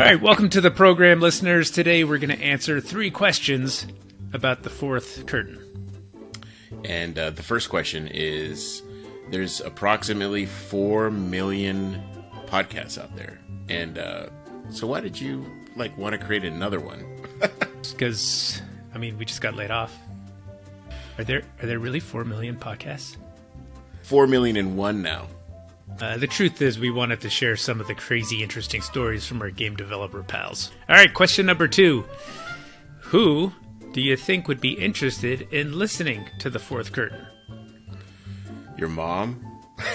All right, welcome to the program, listeners. Today we're going to answer three questions about the fourth curtain. And uh, the first question is there's approximately 4 million podcasts out there. And uh, so why did you like want to create another one? Because, I mean, we just got laid off. Are there are there really four million podcasts? 4 million and one now. Uh, the truth is, we wanted to share some of the crazy, interesting stories from our game developer pals. All right, question number two: Who do you think would be interested in listening to the fourth curtain? Your mom?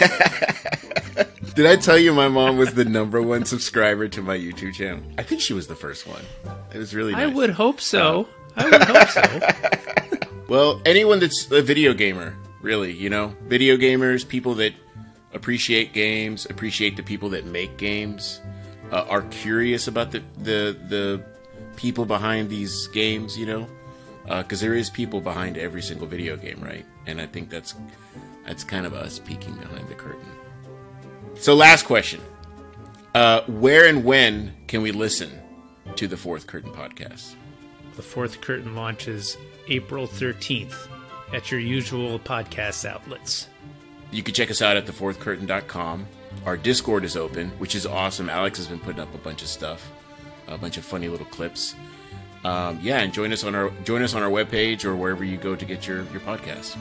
Did I tell you my mom was the number one subscriber to my YouTube channel? I think she was the first one. It was really I would hope so. I would hope so. Well, anyone that's a video gamer, really, you know, video gamers, people that appreciate games, appreciate the people that make games, uh, are curious about the the the people behind these games, you know, because there is people behind every single video game, right? And I think that's that's kind of us peeking behind the curtain. So, last question: uh, Where and when can we listen to the Fourth Curtain podcast? The fourth curtain launches April 13th at your usual podcast outlets. You can check us out at thefourthcurtain.com. Our Discord is open, which is awesome. Alex has been putting up a bunch of stuff, a bunch of funny little clips. Um, yeah, and join us on our join us on our webpage or wherever you go to get your your podcast.